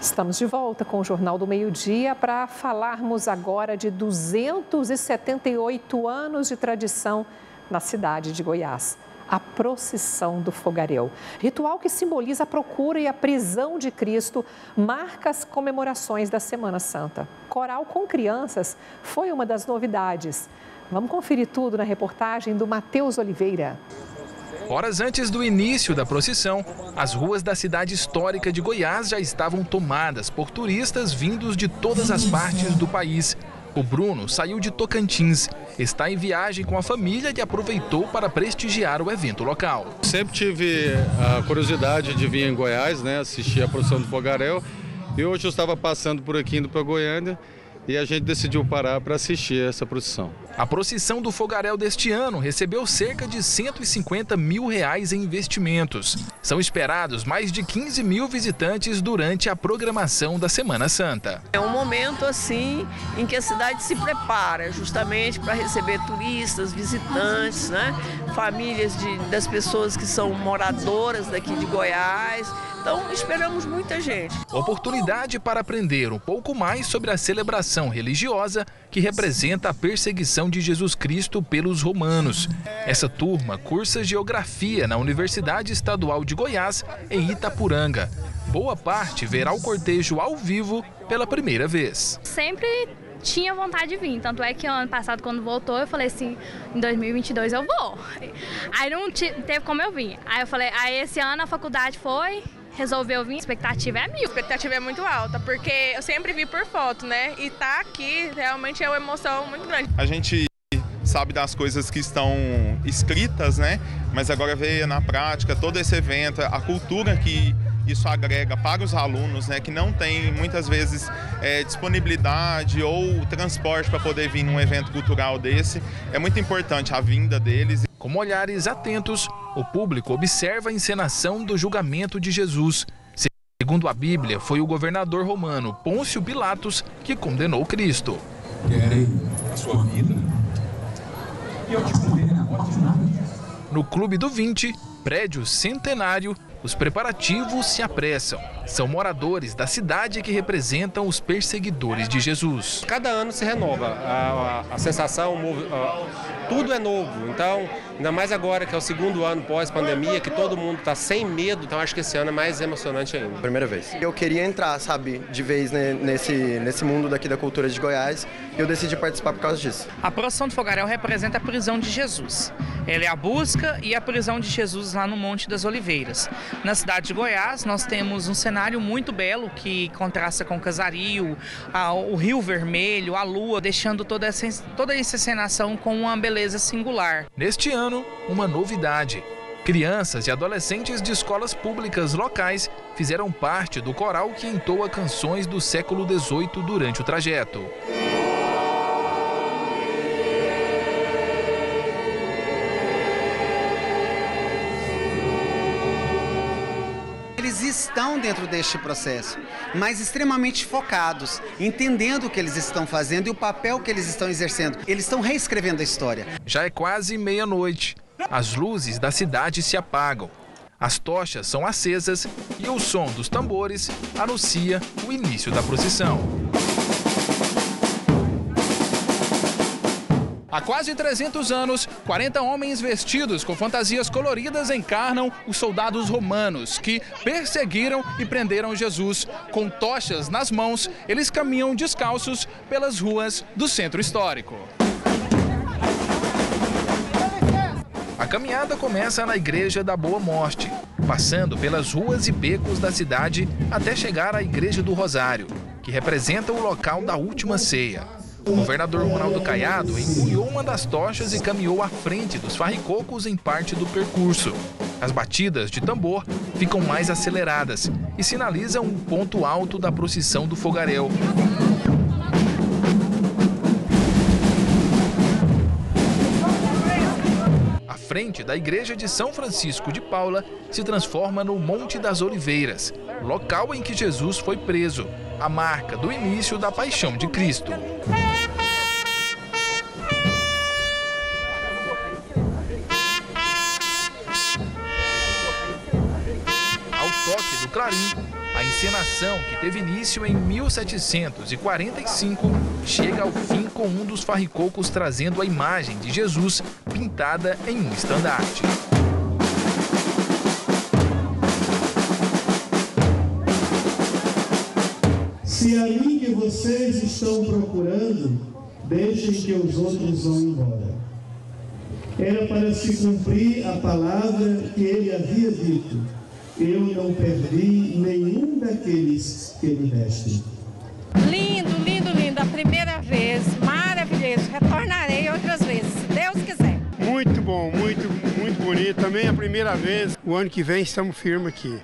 Estamos de volta com o Jornal do Meio-Dia para falarmos agora de 278 anos de tradição na cidade de Goiás. A procissão do fogaréu. Ritual que simboliza a procura e a prisão de Cristo, marca as comemorações da Semana Santa. Coral com crianças foi uma das novidades. Vamos conferir tudo na reportagem do Matheus Oliveira. Horas antes do início da procissão, as ruas da cidade histórica de Goiás já estavam tomadas por turistas vindos de todas as partes do país. O Bruno saiu de Tocantins, está em viagem com a família e aproveitou para prestigiar o evento local. Sempre tive a curiosidade de vir em Goiás, né, assistir a procissão do Fogaréu. E hoje eu estava passando por aqui indo para Goiânia e a gente decidiu parar para assistir essa procissão. A procissão do Fogaréu deste ano recebeu cerca de 150 mil reais em investimentos. São esperados mais de 15 mil visitantes durante a programação da Semana Santa. É um momento assim em que a cidade se prepara justamente para receber turistas, visitantes, né? famílias de, das pessoas que são moradoras daqui de Goiás. Então esperamos muita gente. Oportunidade para aprender um pouco mais sobre a celebração religiosa que representa a perseguição de Jesus Cristo pelos romanos. Essa turma cursa Geografia na Universidade Estadual de Goiás, em Itapuranga. Boa parte verá o cortejo ao vivo pela primeira vez. Sempre tinha vontade de vir. Tanto é que ano passado, quando voltou, eu falei assim: em 2022 eu vou. Aí não teve como eu vir. Aí eu falei: aí esse ano a faculdade foi, resolveu vir, a expectativa é mil. A expectativa é muito alta, porque eu sempre vi por foto, né? E tá aqui realmente é uma emoção muito grande. A gente sabe das coisas que estão escritas, né? Mas agora ver na prática todo esse evento, a cultura que isso agrega para os alunos, né, que não tem muitas vezes é, disponibilidade ou transporte para poder vir num evento cultural desse. É muito importante a vinda deles. Com olhares atentos, o público observa a encenação do julgamento de Jesus. Segundo a Bíblia, foi o governador romano Pôncio Pilatos que condenou Cristo. Querem a sua vida? E eu te condeno No Clube do 20, prédio centenário, os preparativos se apressam. São moradores da cidade que representam os perseguidores de Jesus. Cada ano se renova. A, a, a sensação, a, tudo é novo. Então, ainda mais agora que é o segundo ano pós-pandemia, que todo mundo está sem medo, então acho que esse ano é mais emocionante ainda. Primeira vez. Eu queria entrar, sabe, de vez nesse, nesse mundo daqui da cultura de Goiás e eu decidi participar por causa disso. A procissão do Fogaréu representa a prisão de Jesus. Ela é a busca e a prisão de Jesus lá no Monte das Oliveiras. Na cidade de Goiás, nós temos um cenário muito belo que contrasta com o casario, a, o rio vermelho, a lua, deixando toda essa, toda essa encenação com uma beleza singular. Neste ano, uma novidade. Crianças e adolescentes de escolas públicas locais fizeram parte do coral que entoa canções do século XVIII durante o trajeto. Estão dentro deste processo, mas extremamente focados, entendendo o que eles estão fazendo e o papel que eles estão exercendo. Eles estão reescrevendo a história. Já é quase meia-noite. As luzes da cidade se apagam. As tochas são acesas e o som dos tambores anuncia o início da procissão. Há quase 300 anos, 40 homens vestidos com fantasias coloridas encarnam os soldados romanos que perseguiram e prenderam Jesus. Com tochas nas mãos, eles caminham descalços pelas ruas do centro histórico. A caminhada começa na Igreja da Boa Morte, passando pelas ruas e becos da cidade até chegar à Igreja do Rosário, que representa o local da última ceia. O governador Ronaldo Caiado empunhou uma das tochas e caminhou à frente dos farricocos em parte do percurso. As batidas de tambor ficam mais aceleradas e sinalizam um ponto alto da procissão do fogaréu. A frente da igreja de São Francisco de Paula se transforma no Monte das Oliveiras, local em que Jesus foi preso, a marca do início da paixão de Cristo. Ao toque do clarim, a encenação, que teve início em 1745, chega ao fim com um dos farricocos trazendo a imagem de Jesus pintada em um estandarte. Se a mim que vocês estão procurando, deixem que os outros vão embora. Era para se cumprir a palavra que ele havia dito: Eu não perdi nenhum daqueles que me destem. Lindo, lindo, lindo. A primeira vez, maravilhoso. Retornarei outras vezes, se Deus quiser. Muito bom, muito, muito bonito. Também a primeira vez. O ano que vem estamos firmes aqui.